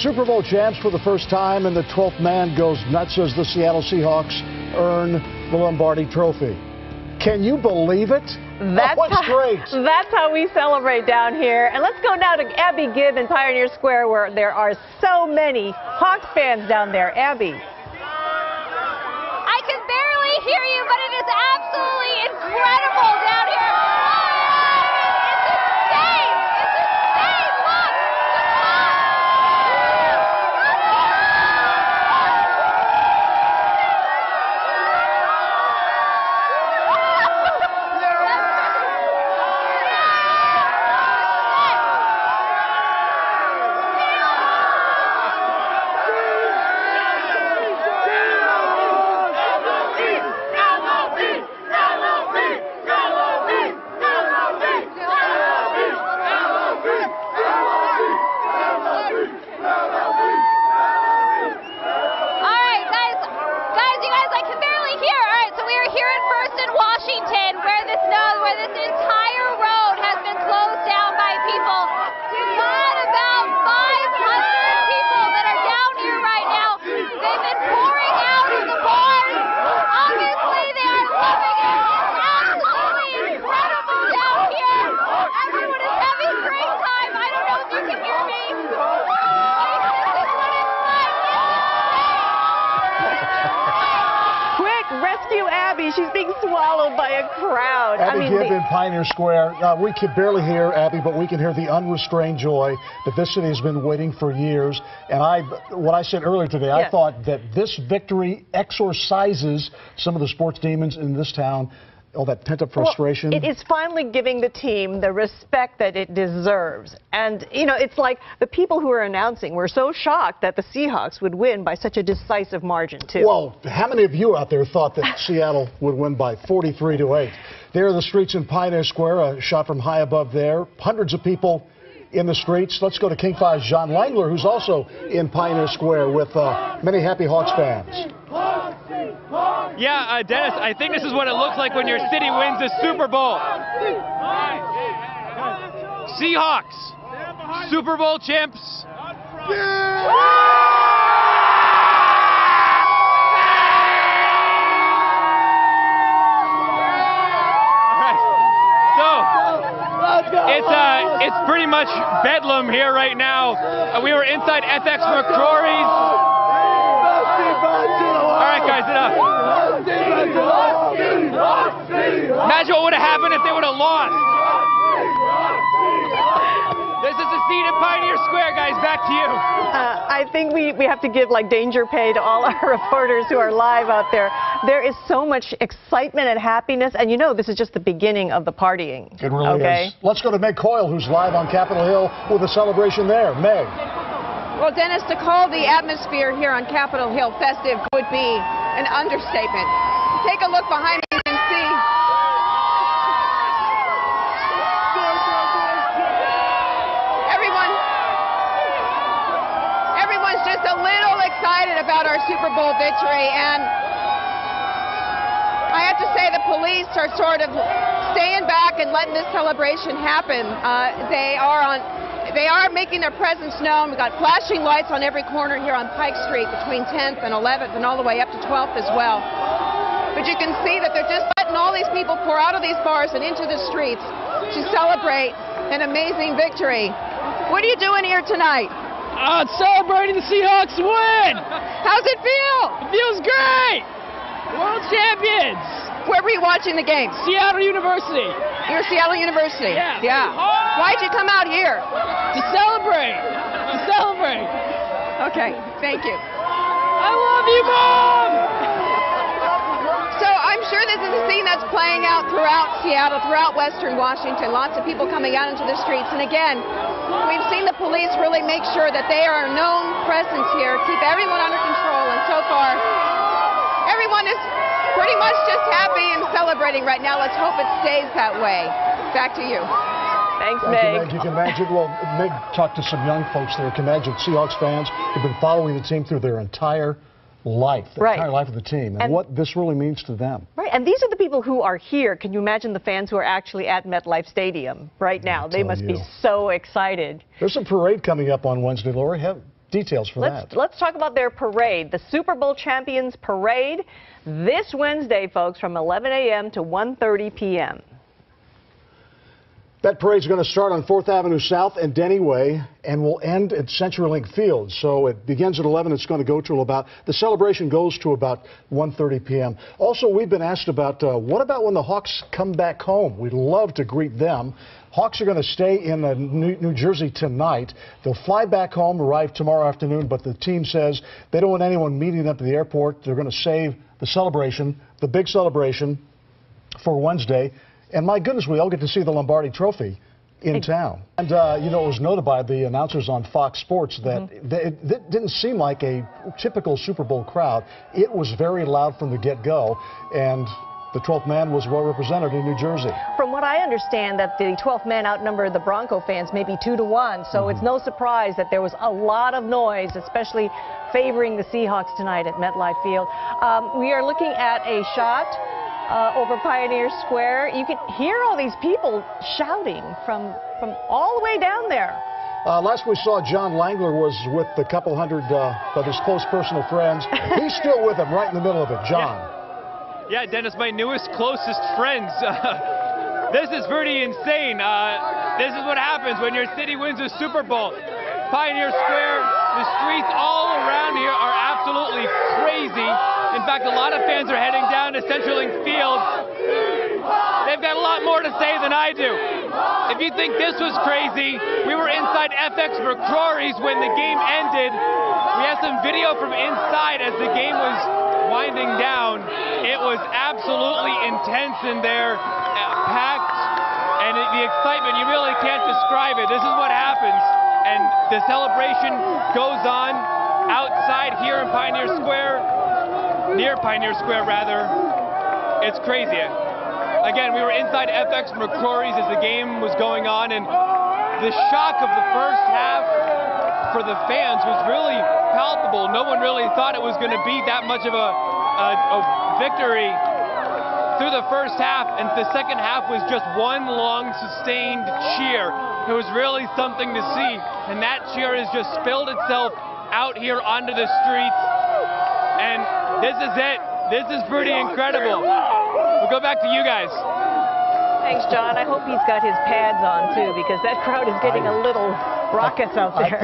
Super Bowl champs for the first time, and the 12th man goes nuts as the Seattle Seahawks earn the Lombardi Trophy. Can you believe it? Oh, that's oh, how, great. That's how we celebrate down here. And let's go now to Abby Gibb in Pioneer Square, where there are so many Hawks fans down there. Abby. I can barely hear you, but it is absolutely incredible down here. guys, I can barely hear. All right, so we are here in First in Washington, where this snow, where this entire Abby, she's being swallowed by a crowd. Abby I mean, Gibb in Pioneer Square. Uh, we can barely hear Abby, but we can hear the unrestrained joy that this city has been waiting for years. And I, what I said earlier today, I thought that this victory exorcises some of the sports demons in this town all that pent-up frustration. Well, it is finally giving the team the respect that it deserves. And, you know, it's like the people who are announcing were so shocked that the Seahawks would win by such a decisive margin, too. Well, how many of you out there thought that Seattle would win by 43 to 8? There are the streets in Pioneer Square, a shot from high above there. Hundreds of people in the streets. Let's go to King Five's John Langler, who's also in Pioneer Square with uh, many happy Hawks fans. Yeah, uh, Dennis, I think this is what it looks like when your city wins the Super Bowl. Seahawks, Super Bowl champs. So it's uh, it's pretty much bedlam here right now. Uh, we were inside FX McRory's guys enough. Imagine what would have happened if they would have lost. This is the scene in Pioneer Square, guys. Back to you. Uh, I think we, we have to give like danger pay to all our reporters who are live out there. There is so much excitement and happiness, and you know this is just the beginning of the partying. It really okay? is. Let's go to Meg Coyle, who's live on Capitol Hill with a celebration there. Meg. Well, Dennis, to call the atmosphere here on Capitol Hill festive would be an understatement. Take a look behind me and see. Everyone, everyone's just a little excited about our Super Bowl victory, and I have to say the police are sort of staying back and letting this celebration happen. Uh, they are on they are making their presence known. We've got flashing lights on every corner here on Pike Street between 10th and 11th and all the way up to 12th as well. But you can see that they're just letting all these people pour out of these bars and into the streets to celebrate an amazing victory. What are you doing here tonight? Uh, celebrating the Seahawks win. How's it feel? It feels great. World champions. Where were you watching the game? Seattle University. You're Seattle University? Yeah. Yeah. Why'd you come out here? To celebrate. To celebrate. Okay, thank you. I love you, Mom! So I'm sure this is a scene that's playing out throughout Seattle, throughout Western Washington. Lots of people coming out into the streets. And again, we've seen the police really make sure that they are a known presence here, keep everyone under control. And so far, everyone is pretty much just happy and celebrating right now. Let's hope it stays that way. Back to you. Thanks, Thank Meg. You, Meg. You can imagine, well, Meg talked to some young folks there. You can imagine Seahawks fans who've been following the team through their entire life, the right. entire life of the team, and, and, what this really means to them. Right, and these are the people who are here. Can you imagine the fans who are actually at MetLife Stadium right now? They must you. be so excited. There's a parade coming up on Wednesday, Lori. Have, details for let's, that. Let's talk about their parade, the Super Bowl Champions Parade, this Wednesday, folks, from 11 a.m. to 1.30 p.m. That parade's going to start on 4th Avenue South and Denny Way and will end at CenturyLink Field. So it begins at 11. It's going to go till about, the celebration goes to about 1.30 p.m. Also, we've been asked about, uh, what about when the Hawks come back home? We'd love to greet them. Hawks are going to stay in uh, New, New Jersey tonight. They'll fly back home, arrive tomorrow afternoon, but the team says they don't want anyone meeting them at the airport. They're going to save the celebration, the big celebration, for Wednesday. And my goodness, we all get to see the Lombardi Trophy in town. And, uh, you know, it was noted by the announcers on Fox Sports that Mm-hmm. they, it, it didn't seem like a typical Super Bowl crowd. It was very loud from the get-go, and the 12th man was well represented in New Jersey. From what I understand, that the 12th man outnumbered the Bronco fans maybe two to one. So it's no surprise that there was a lot of noise, especially favoring the Seahawks tonight at MetLife Field. Um, we are looking at a shot uh, over Pioneer Square. You can hear all these people shouting from from all the way down there. Uh, last we saw, John Langler was with a couple hundred uh, of his close personal friends. He's still with them right in the middle of it. John. Yeah, Dennis, my newest, closest friends. this is pretty insane. Uh, this is what happens when your city wins a Super Bowl. Pioneer Square, the streets all around here are absolutely crazy. In fact, a lot of fans are heading down to CenturyLink Field. They've got a lot more to say than I do. If you think this was crazy, we were inside FX McRory's when the game ended. We had some video from inside as the game was winding down. It was absolutely intense in there, packed, and the excitement, you really can't describe it. This is what happens. And the celebration goes on outside here in Pioneer Square, near Pioneer Square, rather. It's crazy. Again, we were inside FX McRory's as the game was going on, and the shock of the first half for the fans was really palpable. No one really thought it was going to be that much of a, a, a victory through the first half, and the second half was just one long, sustained cheer. It was really something to see, and that cheer has just spilled itself out here onto the streets, and this is it. This is pretty incredible. We'll go back to you guys. Thanks, John. I hope he's got his pads on too, because that crowd is getting a little raucous out there.